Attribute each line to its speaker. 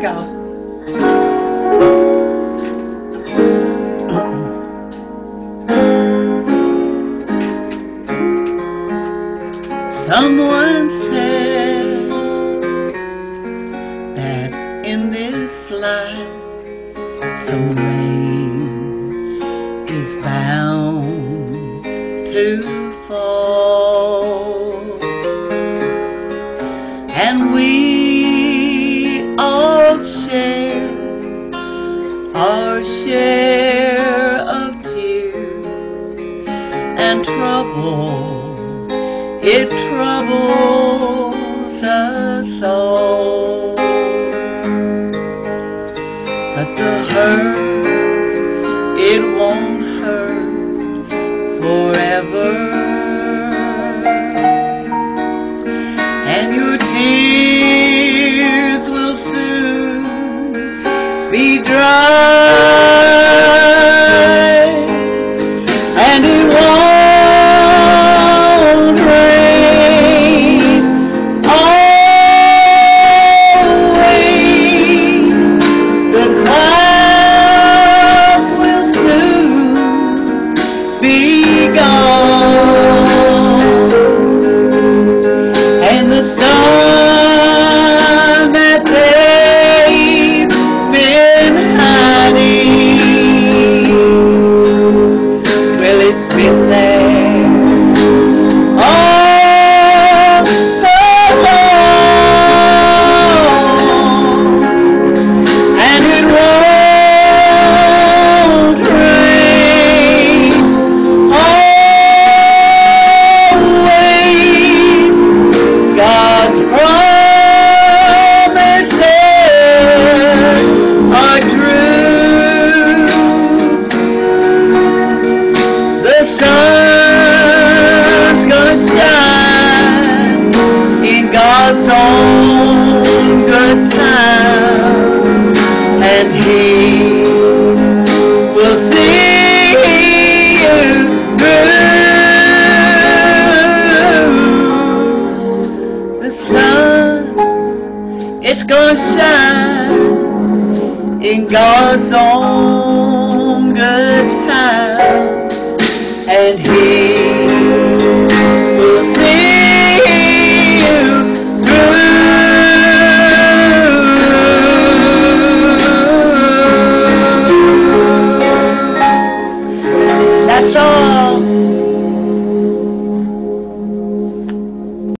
Speaker 1: Go. Someone said that in this life some rain is bound to fall, all share our share of tears and trouble. It troubles us all, but the hurt be dry, Own good time, and He will see you through. The sun, it's gonna shine in God's own good time